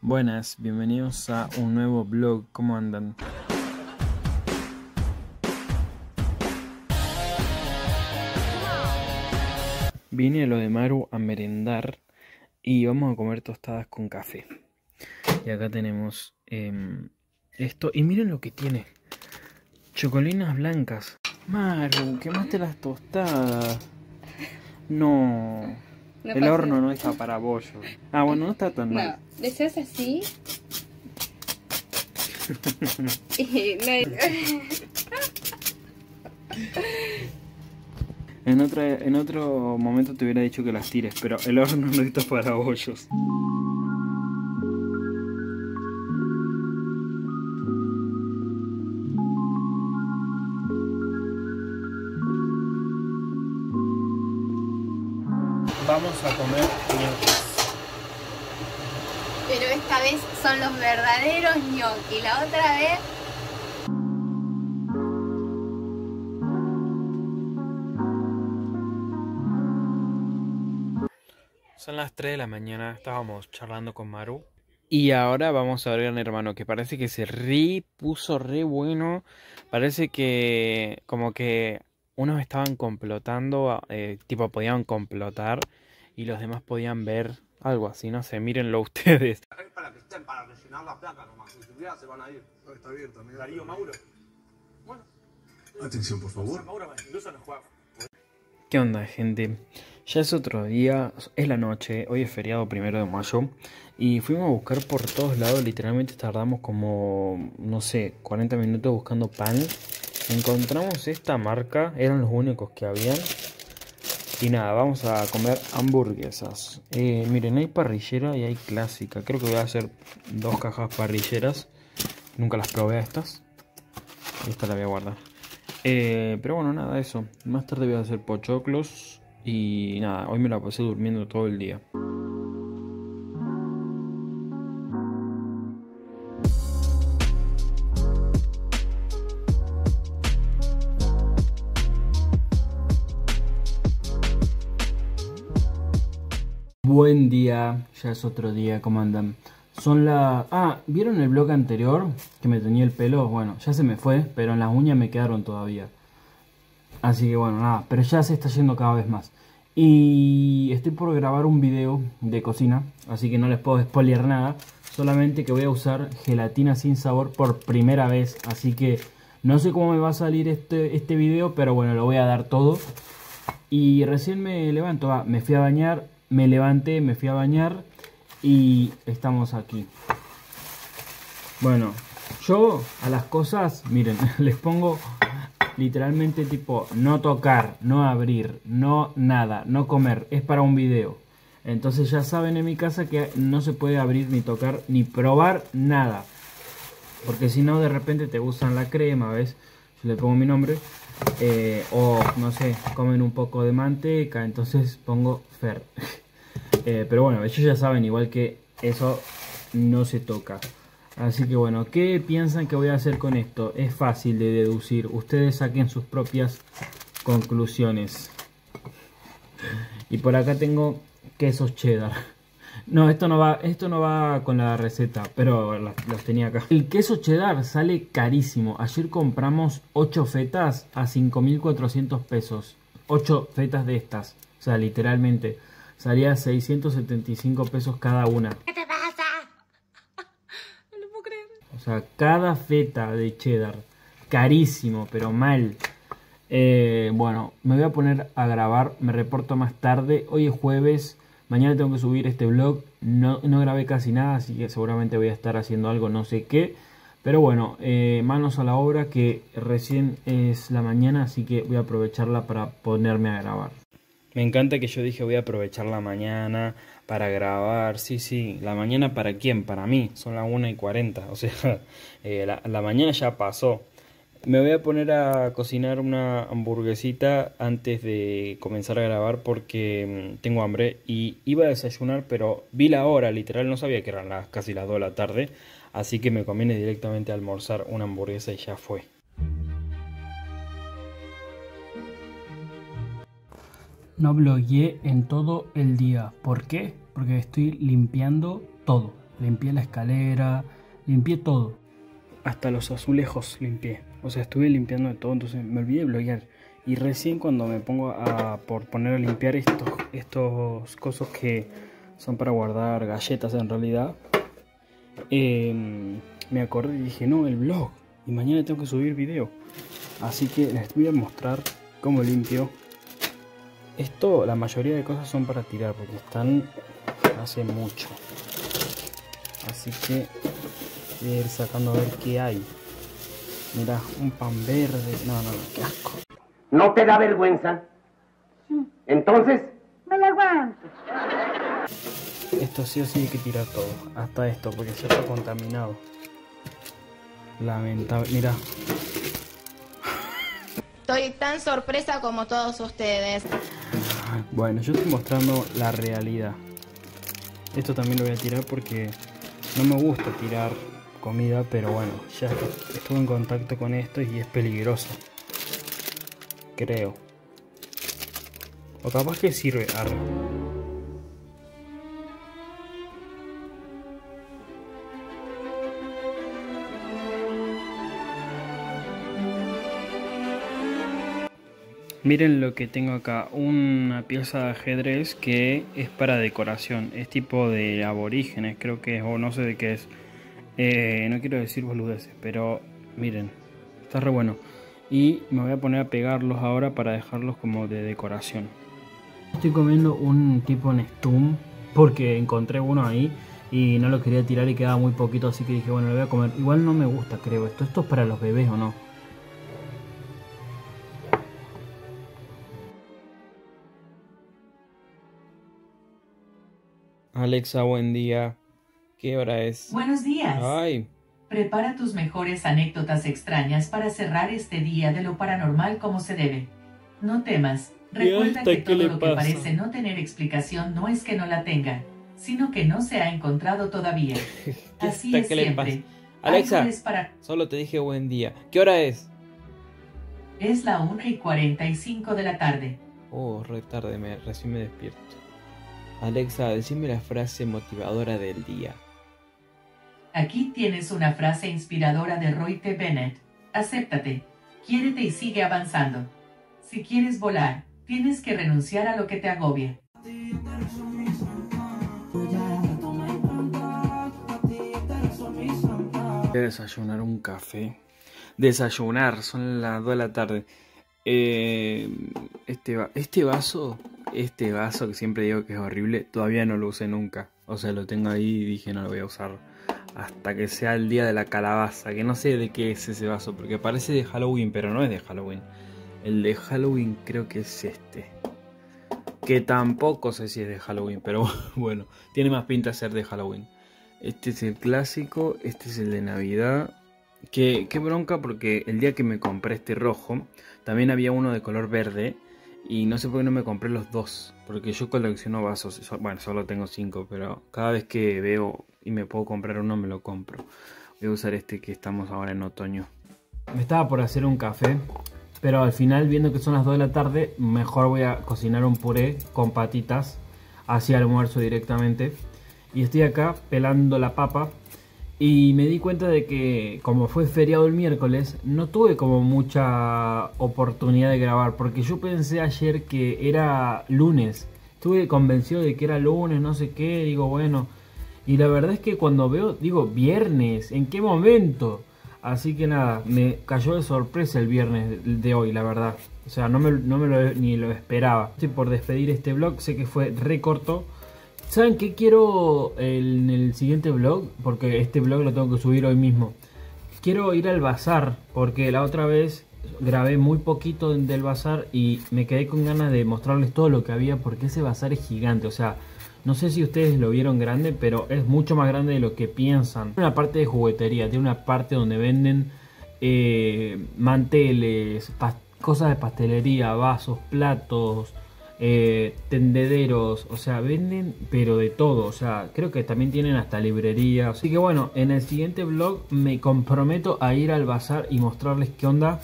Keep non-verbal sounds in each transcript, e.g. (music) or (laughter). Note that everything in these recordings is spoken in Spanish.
Buenas, bienvenidos a un nuevo vlog. ¿Cómo andan? Vine a lo de Maru a merendar y vamos a comer tostadas con café. Y acá tenemos em, esto. Y miren lo que tiene. Chocolinas blancas. Maru, quemaste las tostadas. No. El horno no está para bollo. Ah, bueno, no está tan mal. No, deseas así. (laughs) y En, otra, en otro momento te hubiera dicho que las tires, pero el horno no está para bollos. Vamos a comer ñoquis. Pero esta vez son los verdaderos ñoquis. La otra vez Son las 3 de la mañana, estábamos charlando con Maru. Y ahora vamos a ver al hermano, que parece que se re puso re bueno. Parece que como que unos estaban complotando, eh, tipo podían complotar y los demás podían ver algo así, no sé, mírenlo (laughs) ustedes. Para que estén, para rellenar la placa nomás, si se van a ir. Está abierto, Darío Mauro. Bueno. Atención, por favor. Mauro incluso no juega. ¿Qué onda, gente? Ya es otro día, es la noche, hoy es feriado primero de mayo y fuimos a buscar por todos lados, literalmente tardamos como, no sé, 40 minutos buscando pan. Encontramos esta marca, eran los únicos que habían. Y nada, vamos a comer hamburguesas. Eh, miren, hay parrillera y hay clásica. Creo que voy a hacer dos cajas parrilleras. Nunca las probé a estas. Esta la voy a guardar. Eh, pero bueno, nada, eso. Más tarde voy a hacer pochoclos. Y nada, hoy me la pasé durmiendo todo el día. Buen día, ya es otro día, ¿cómo andan? Son las... Ah, ¿vieron el blog anterior? Que me tenía el pelo. Bueno, ya se me fue, pero en las uñas me quedaron todavía. Así que bueno, nada, pero ya se está yendo cada vez más. Y estoy por grabar un video de cocina, así que no les puedo spoilear nada. Solamente que voy a usar gelatina sin sabor por primera vez, así que no sé cómo me va a salir este, este video, pero bueno, lo voy a dar todo. Y recién me levanto, me fui a bañar, me levanté, me fui a bañar y estamos aquí. Bueno, yo a las cosas, miren, (laughs) les pongo literalmente tipo no tocar, no abrir, no nada, no comer, es para un video. Entonces ya saben en mi casa que no se puede abrir ni tocar ni probar nada. Porque si no de repente te usan la crema, ¿ves? Yo le pongo mi nombre. Eh, o no sé, comen un poco de manteca, entonces pongo Fer. (laughs) Eh, pero bueno, ellos ya saben, igual que eso no se toca. Así que bueno, ¿qué piensan que voy a hacer con esto? Es fácil de deducir. Ustedes saquen sus propias conclusiones. (laughs) Y por acá tengo quesos cheddar. No, esto no va, esto no va con la receta, pero los, tenía acá. El queso cheddar sale carísimo. Ayer compramos 8 fetas a 5.400 pesos. 8 fetas de estas. O sea, literalmente. Salía 675 pesos cada una. ¿Qué te pasa? No lo puedo creer. O sea, cada feta de cheddar. Carísimo, pero mal. Eh, bueno, me voy a poner a grabar. Me reporto más tarde. Hoy es jueves. Mañana tengo que subir este vlog. No, no grabé casi nada, así que seguramente voy a estar haciendo algo, no sé qué. Pero bueno, eh, manos a la obra que recién es la mañana, así que voy a aprovecharla para ponerme a grabar. Me encanta que yo dije voy a aprovechar la mañana para grabar. Sí, sí, la mañana para quién? Para mí, son las 1 y 40. O sea, (laughs) eh, la, mañana ya pasó. Me voy a poner a cocinar una hamburguesita antes de comenzar a grabar porque mm, tengo hambre y iba a desayunar pero vi la hora, literal no sabía que eran las, casi las 2 de la tarde, así que me conviene directamente almorzar una hamburguesa y ya fue. No blogueé en todo el día. ¿Por qué? Porque estoy limpiando todo. limpié la escalera, limpié todo. Hasta los azulejos limpié. O sea, estuve limpiando de todo, entonces me olvidé de bloguear. Y recién cuando me pongo a por poner a limpiar estos, estos cosas que son para guardar galletas en realidad, em, me acordé y dije, no, el blog. Y mañana tengo que subir video. Así que les voy a mostrar cómo limpio. Esto, la mayoría de cosas son para tirar porque están hace mucho. Así que voy a ir sacando a ver qué hay. Mira, un pan verde. No, no, qué asco. ¿No te da vergüenza? Entonces, Me la aguanto. Esto sí o sí hay que tirar todo. Hasta esto, porque ya está contaminado. Lamentable. Mira, Estoy tan sorpresa como todos ustedes. Bueno, yo estoy mostrando la realidad. Esto también lo voy a tirar porque no me gusta tirar comida, pero bueno, ya estuve en contacto con esto y es peligroso. Creo. O capaz que sirve. Arre. Miren lo que tengo acá, una pieza de ajedrez que es para decoración, es tipo de aborígenes creo que es, o no sé de qué es, Eh, no quiero decir boludeces, pero miren, está re bueno. Y me voy a poner a pegarlos ahora para dejarlos como de decoración. Estoy comiendo un tipo Nestum porque encontré uno ahí y no lo quería tirar y quedaba muy poquito, así que dije, bueno, lo voy a comer. Igual no me gusta, creo esto. ¿Esto es para los bebés o no? Alexa, buen día. ¿Qué hora es? Buenos días. Ay, Prepara tus mejores anécdotas extrañas para cerrar este día de lo paranormal como se debe. No temas. Recuerda que todo lo que parece no tener explicación no es que no la tenga, sino que no se ha encontrado todavía. (laughs) Así es siempre. Alexa. Para... solo te dije buen día. ¿Qué hora es? Es la 1 y 45 de la tarde. Oh, re tarde, me, recién me despierto. Alexa, decime la frase motivadora del día. Aquí tienes una frase inspiradora de Roy T. Bennett. Acéptate, quiérete y sigue avanzando. Si quieres volar, tienes que renunciar a lo que te agobia. Desayunar un café. Desayunar, son las 2 de la tarde. Eh, este, este vaso, este vaso que siempre digo que es horrible, todavía no lo usé nunca. O sea, lo tengo ahí y dije no lo voy a usar hasta que sea el día de la calabaza. Que no sé de qué es ese vaso, porque parece de Halloween, pero no es de Halloween. El de Halloween creo que es este. Que tampoco sé si es de Halloween, pero (laughs) bueno, tiene más pinta de ser de Halloween. Este es el clásico, este es el de Navidad. Que, qué bronca porque el día que me compré este rojo, también había uno de color verde. Y no sé por qué no me compré los dos. Porque yo colecciono vasos. so- Bueno, solo tengo cinco, pero cada vez que veo y me puedo comprar uno, me lo compro. Voy a usar este que estamos ahora en otoño. Me estaba por hacer un café. Pero al final, viendo que son las 2 de la tarde, mejor voy a cocinar un puré con patitas. Así almuerzo directamente. Y estoy acá pelando la papa. Y me di cuenta de que como fue feriado el miércoles, no tuve como mucha oportunidad de grabar. Porque yo pensé ayer que era lunes. Estuve convencido de que era lunes, no sé qué. Digo, bueno. Y la verdad es que cuando veo, digo, viernes, ¿en qué momento? Así que nada, me cayó de sorpresa el viernes de hoy, la verdad. O sea, no me, no me lo, ni lo esperaba. Estoy por despedir este vlog, sé que fue re corto. ¿Saben qué quiero en el siguiente vlog? Porque este vlog lo tengo que subir hoy mismo. Quiero ir al bazar, porque la otra vez grabé muy poquito del bazar y me quedé con ganas de mostrarles todo lo que había porque ese bazar es gigante. O sea, no sé si ustedes lo vieron grande, pero es mucho más grande de lo que piensan. Tiene una parte de juguetería, tiene una parte donde venden eh, manteles, cosas de pastelería, vasos, platos, eh, tendederos, o sea, venden pero de todo, o sea, creo que también tienen hasta librería. Así que bueno, en el siguiente vlog me comprometo a ir al bazar y mostrarles qué onda.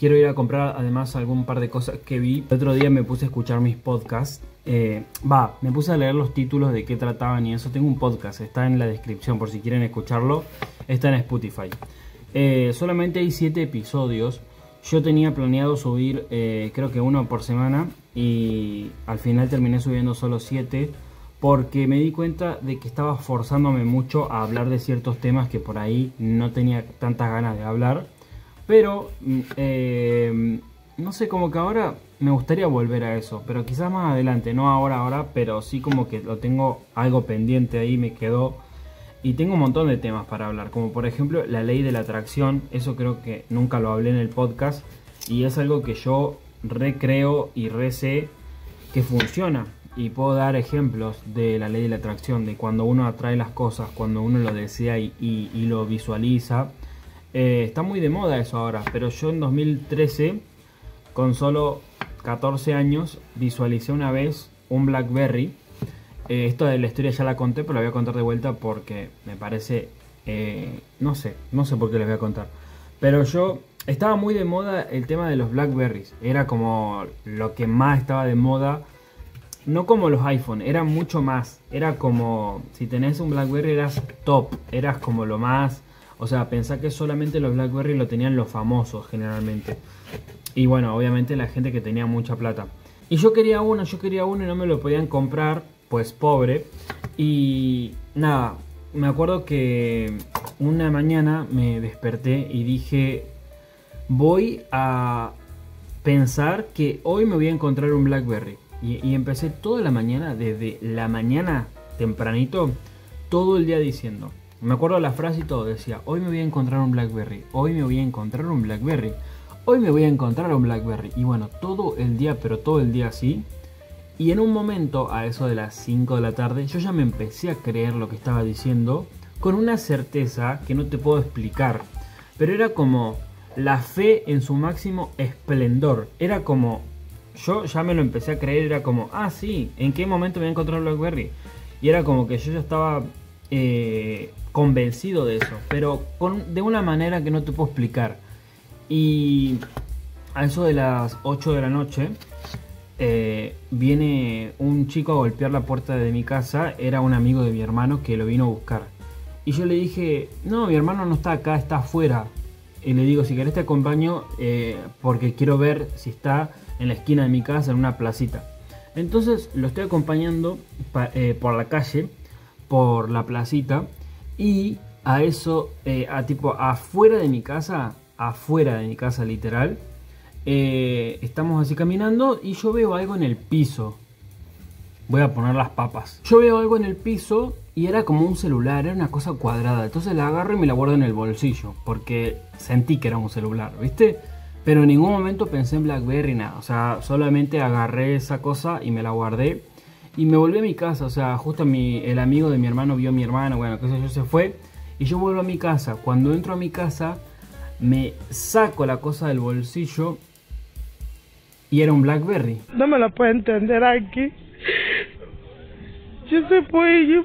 Quiero ir a comprar además algún par de cosas que vi. El otro día me puse a escuchar mis podcasts Eh, va, me puse a leer los títulos de qué trataban y eso. Tengo un podcast, está en la descripción por si quieren escucharlo. Está en Spotify. Eh, solamente hay 7 episodios. Yo tenía planeado subir, eh, creo que uno por semana. Y al final terminé subiendo solo 7. Porque me di cuenta de que estaba forzándome mucho a hablar de ciertos temas que por ahí no tenía tantas ganas de hablar. Pero, mm, no sé, como que ahora me gustaría volver a eso, pero quizás más adelante, no ahora, ahora, pero sí como que lo tengo algo pendiente ahí, me quedó. Y tengo un montón de temas para hablar, como por ejemplo la ley de la atracción, eso creo que nunca lo hablé en el podcast, y es algo que yo recreo y recé que funciona. Y puedo dar ejemplos de la ley de la atracción, de cuando uno atrae las cosas, cuando uno lo desea y, lo visualiza. Eh, está muy de moda eso ahora, pero yo en 2013, con solo 14 años visualicé una vez un Blackberry. Eh, esto de la historia ya la conté, pero la voy a contar de vuelta porque me parece... Eh, no sé, no sé por qué les voy a contar. Pero yo estaba muy de moda el tema de los Blackberries. Era como lo que más estaba de moda. No como los iPhone, era mucho más. Era como, si tenés un Blackberry eras top, eras como lo más... O sea, pensá que solamente los Blackberry lo tenían los famosos generalmente. Y bueno, obviamente la gente que tenía mucha plata. Y yo quería uno, yo quería uno y no me lo podían comprar, pues pobre. Y nada, me acuerdo que una mañana me desperté y dije, voy a pensar que hoy me voy a encontrar un Blackberry. Y, y, empecé toda la mañana, desde la mañana tempranito, todo el día diciendo. Me acuerdo la frase y todo, decía, hoy me voy a encontrar un Blackberry, hoy me voy a encontrar un Blackberry. Hoy me voy a encontrar un Blackberry. Y bueno, todo el día, pero todo el día así. Y en un momento, a eso de las 5 de la tarde, yo ya me empecé a creer lo que estaba diciendo con una certeza que no te puedo explicar. Pero era como la fe en su máximo esplendor. Era como, yo ya me lo empecé a creer, era como, ah, sí, ¿en qué momento me voy a encontrar un Blackberry? Y era como que yo ya estaba eh, convencido de eso, pero con, de una manera que no te puedo explicar. Y a eso de las 8 de la noche, eh, viene un chico a golpear la puerta de mi casa. Era un amigo de mi hermano que lo vino a buscar. Y yo le dije, no, mi hermano no está acá, está afuera. Y le digo, si querés te acompaño eh, porque quiero ver si está en la esquina de mi casa, en una placita. Entonces lo estoy acompañando por la calle, por la placita. Y a eso, a tipo afuera de mi casa, afuera de mi casa literal. Eh, estamos así caminando y yo veo algo en el piso. Voy a poner las papas. Yo veo algo en el piso y era como un celular, era una cosa cuadrada. Entonces la agarro y me la guardo en el bolsillo porque sentí que era un celular, ¿viste? Pero en ningún momento pensé en Blackberry nada. O sea, solamente agarré esa cosa y me la guardé. Y me volví a mi casa. O sea, justo mi, el amigo de mi hermano vio a mi hermano. Bueno, qué sé yo, se fue. Y yo vuelvo a mi casa. Cuando entro a mi casa me saco la cosa del bolsillo y era un Blackberry. No me lo puede entender aquí. Yo se puede, yo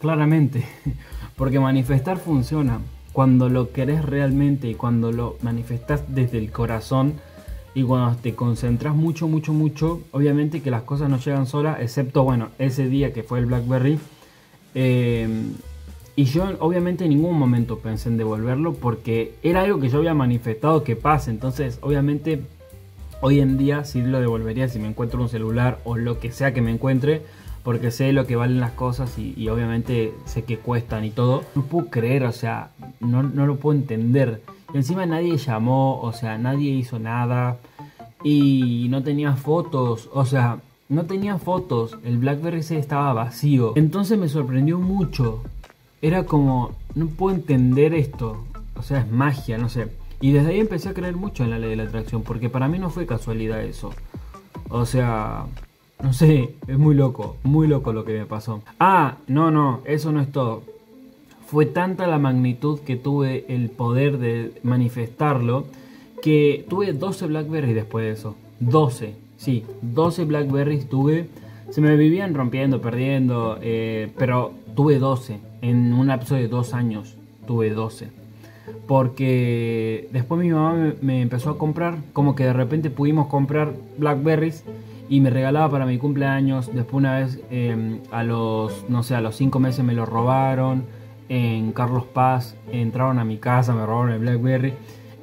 Claramente, (laughs) porque manifestar funciona. Cuando lo querés realmente y cuando lo manifestas desde el corazón y cuando te concentras mucho, mucho, mucho, obviamente que las cosas no llegan solas, excepto, bueno, ese día que fue el Blackberry. Eh, y yo obviamente en ningún momento pensé en devolverlo porque era algo que yo había manifestado que pase. Entonces obviamente hoy en día sí lo devolvería si me encuentro un celular o lo que sea que me encuentre. Porque sé lo que valen las cosas y, obviamente sé que cuestan y todo. No puedo creer, o sea, no, no lo puedo entender. Encima nadie llamó, o sea, nadie hizo nada. Y no tenía fotos, o sea, no tenía fotos. El BlackBerry se estaba vacío. Entonces me sorprendió mucho era como, no puedo entender esto. O sea, es magia, no sé. Y desde ahí empecé a creer mucho en la ley de la atracción, porque para mí no fue casualidad eso. O sea, no sé, es muy loco, muy loco lo que me pasó. Ah, no, no, eso no es todo. Fue tanta la magnitud que tuve el poder de manifestarlo que tuve 12 Blackberries después de eso. 12, sí, 12 Blackberries tuve. Se me vivían rompiendo, perdiendo, eh, pero tuve 12 en un lapso de dos años tuve 12. Porque después mi mamá me, empezó a comprar, como que de repente pudimos comprar Blackberries y me regalaba para mi cumpleaños. Después una vez em, a los, no sé, a los 5 meses me lo robaron. En Carlos Paz entraron a mi casa, me robaron el Blackberry.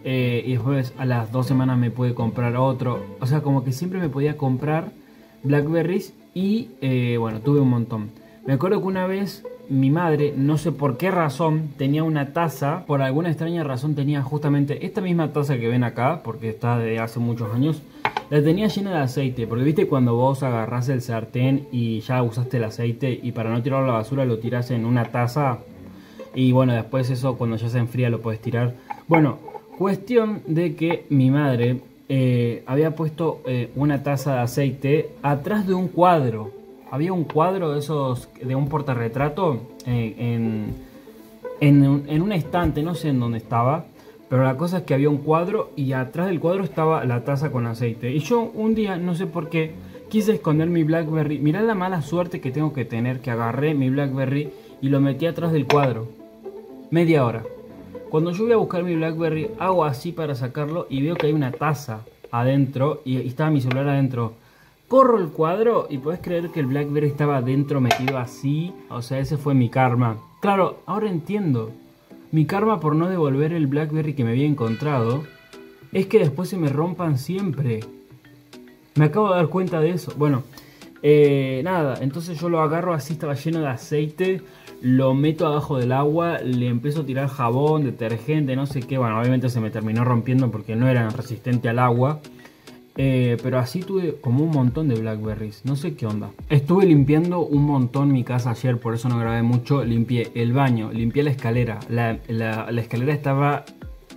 Eh, y después a las dos semanas me pude comprar otro. O sea, como que siempre me podía comprar Blackberries y eh, bueno, tuve un montón. Me acuerdo que una vez mi madre, no sé por qué razón, tenía una taza, por alguna extraña razón tenía justamente esta misma taza que ven acá, porque está de hace muchos años, la tenía llena de aceite, porque viste cuando vos agarrás el sartén y ya usaste el aceite y para no tirarlo a la basura lo tirás en una taza y bueno, después eso cuando ya se enfría lo puedes tirar. Bueno, cuestión de que mi madre eh, había puesto eh, una taza de aceite atrás de un cuadro había un cuadro de esos, de un portarretrato eh, en, en, en, un estante, no sé en dónde estaba, pero la cosa es que había un cuadro y atrás del cuadro estaba la taza con aceite. Y yo un día, no sé por qué, quise esconder mi Blackberry. Mirá la mala suerte que tengo que tener, que agarré mi Blackberry y lo metí atrás del cuadro. Media hora. Cuando yo voy a buscar mi Blackberry, hago así para sacarlo y veo que hay una taza adentro y, estaba mi celular adentro. Corro el cuadro y puedes creer que el Blackberry estaba dentro metido así. O sea, ese fue mi karma. Claro, ahora entiendo. Mi karma por no devolver el Blackberry que me había encontrado es que después se me rompan siempre. Me acabo de dar cuenta de eso. Bueno, eh, nada, entonces yo lo agarro así, estaba lleno de aceite, lo meto abajo del agua, le empiezo a tirar jabón, detergente, no sé qué. Bueno, obviamente se me terminó rompiendo porque no era resistente al agua. Eh, pero así tuve como un montón de Blackberries. No sé qué onda. Estuve limpiando un montón mi casa ayer, por eso no grabé mucho. Limpié el baño, limpié la escalera. La, escalera estaba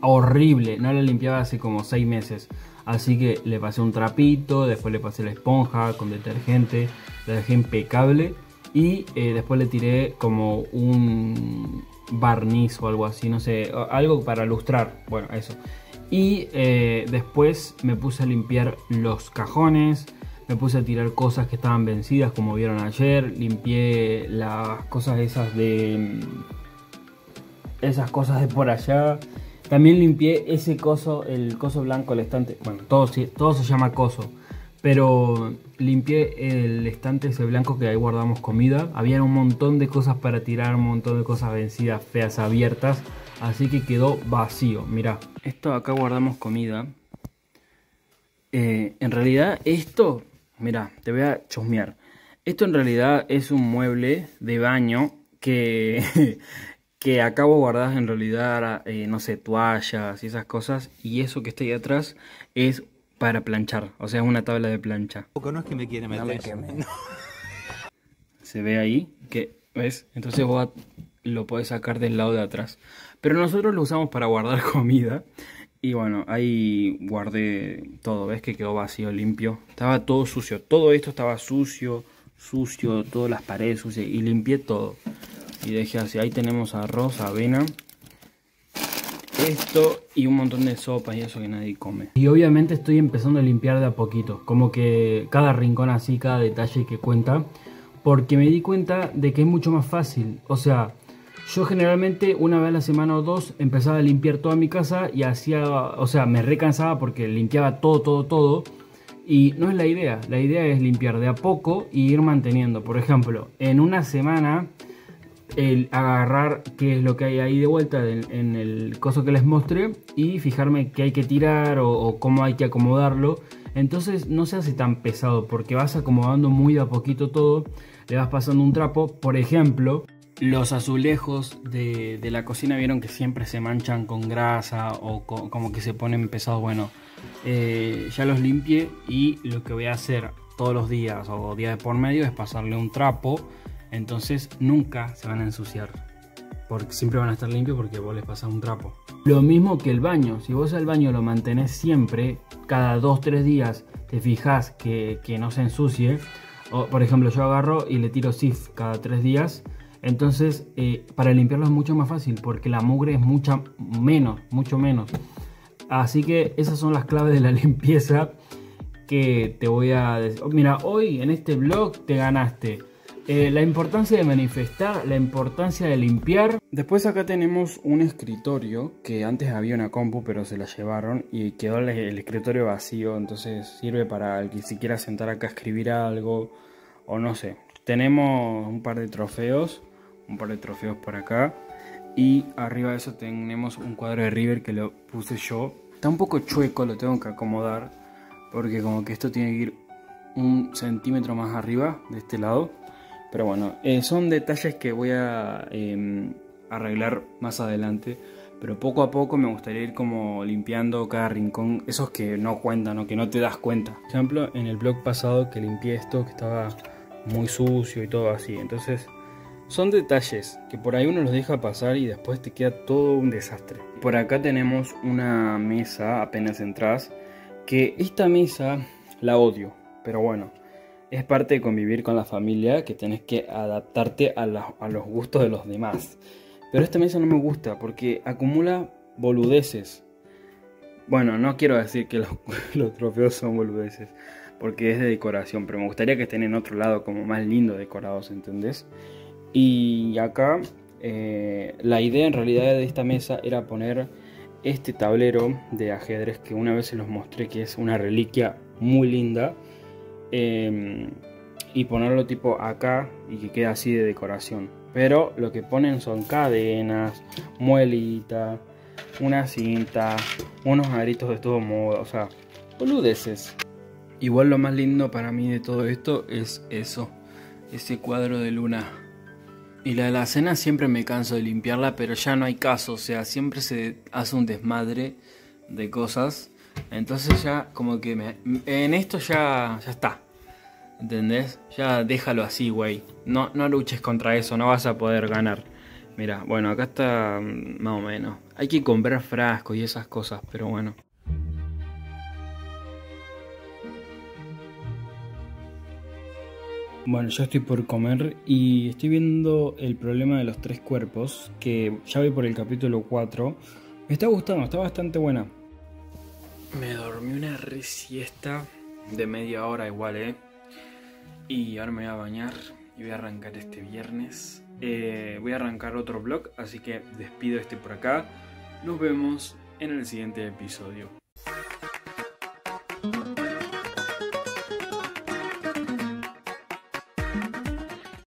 horrible. No la limpiaba hace como 6 meses. Así que le pasé un trapito, después le pasé la esponja con detergente. La dejé impecable. Y eh, después le tiré como un barniz o algo así, no sé, algo para lustrar. Bueno, eso. Y eh, después me puse a limpiar los cajones, me puse a tirar cosas que estaban vencidas como vieron ayer, limpié las cosas esas de... Esas cosas de por allá. También limpié ese coso, el coso blanco, el estante. Bueno, todo, todo se llama coso. Pero limpié el estante ese blanco que ahí guardamos comida. Había un montón de cosas para tirar, un montón de cosas vencidas, feas, abiertas. Así que quedó vacío. Mira, esto acá guardamos comida. Eh, en realidad esto, mira, te voy a chusmear. Esto en realidad es un mueble de baño que, (laughs) que acabo guardar en realidad, eh, no sé, toallas y esas cosas. Y eso que está ahí atrás es para planchar, o sea, es una tabla de plancha. No es que me quiere meter. (laughs) Se ve ahí que, ¿ves? Entonces vos lo podés sacar del lado de atrás. Pero nosotros lo usamos para guardar (laughs) comida. Y bueno, ahí guardé todo. ¿Ves que quedó vacío, limpio? Estaba todo sucio. Todo esto estaba sucio, sucio. Todas las paredes sucias. Y limpié todo. Y dejé así. Ahí tenemos arroz, avena. Esto y un montón de sopas y eso que nadie come. Y obviamente estoy empezando a limpiar de a poquito. Como que cada rincón así, cada detalle que cuenta. Porque me di cuenta de que es mucho más fácil. O sea, yo generalmente una vez a la semana o dos empezaba a limpiar toda mi casa y hacía, o sea, me recansaba porque limpiaba todo, todo, todo. Y no es la idea, la idea es limpiar de a poco y ir manteniendo. Por ejemplo, en una semana, el agarrar qué es lo que hay ahí de vuelta en, el coso que les mostré y fijarme qué hay que tirar o, cómo hay que acomodarlo. Entonces no se hace tan pesado porque vas acomodando muy de a poquito todo, le vas pasando un trapo. Por ejemplo, los azulejos de, la cocina vieron que siempre se manchan con grasa o como que se ponen pesados. Bueno, eh, ya los limpié y lo que voy a hacer todos los días o días de por medio es pasarle un trapo. Entonces nunca se van a ensuciar. Porque siempre van a estar limpios porque vos les pasas un trapo. Lo mismo que el baño. Si vos el baño lo mantenés siempre, cada 2-3 días te fijas que, no se ensucie. O, por ejemplo, yo agarro y le tiro SIF cada 3 días entonces, eh, para limpiarlo es mucho más fácil porque la mugre es mucha menos, mucho menos. Así que esas son las claves de la (laughs) limpieza que te voy a decir. Mira, hoy en este vlog te ganaste Eh, la importancia de manifestar, la importancia de limpiar. Después acá tenemos un escritorio que antes había una compu pero se la llevaron y quedó el, escritorio vacío, entonces sirve para el que si quiera sentar acá a escribir algo o no sé. Tenemos un par de trofeos, un par de trofeos por acá y arriba de eso tenemos un cuadro de River que lo puse yo. Está un poco chueco, lo tengo que acomodar porque como que esto tiene que ir un centímetro más arriba de este lado. Pero bueno, eh, son detalles que voy a em, arreglar más adelante. Pero poco a poco me gustaría ir como limpiando cada rincón. Esos que no cuentan o que no te das cuenta. Por ejemplo, en el blog pasado que limpié esto que estaba muy sucio y todo así. Entonces, son detalles que por ahí uno los deja pasar y después te queda todo un desastre. Por acá tenemos una mesa apenas entras. Que esta mesa la odio. Pero bueno, es parte de convivir con la familia que tenés que adaptarte a, los gustos de los demás. Pero esta mesa no me gusta porque acumula boludeces. Bueno, no quiero decir que (laughs) los, trofeos son boludeces, porque es de decoración, pero me gustaría que estén en otro lado como más lindo decorados, ¿entendés? Y acá eh, la idea en realidad de esta mesa era poner este tablero de ajedrez que una vez se los mostré que es una reliquia muy linda Em, y ponerlo tipo acá y que quede así de decoración. Pero lo que ponen son cadenas, muelita, una cinta, unos aritos de todo modo, o sea, boludeces. Igual lo más lindo para mí de todo esto es eso, ese cuadro de luna. Y la de la cena siempre me canso de limpiarla, pero ya no hay caso, o sea, siempre se hace un desmadre de cosas entonces ya como que en esto ya, ya está. ¿Entendés? Ya déjalo así, güey. No, no luches contra eso, no vas a poder ganar. Mira, bueno, acá está mm, más o menos. Hay que comprar frascos y esas cosas, pero bueno. Bueno, yo estoy por comer y estoy viendo el problema de los tres cuerpos, que ya voy por el capítulo 4. Me está gustando, está bastante buena. Me dormí una siesta de media hora igual, ¿eh? Y ahora me voy a bañar y voy a arrancar este viernes. Eh, voy a arrancar otro vlog, así que despido este por acá. Nos vemos en el siguiente episodio.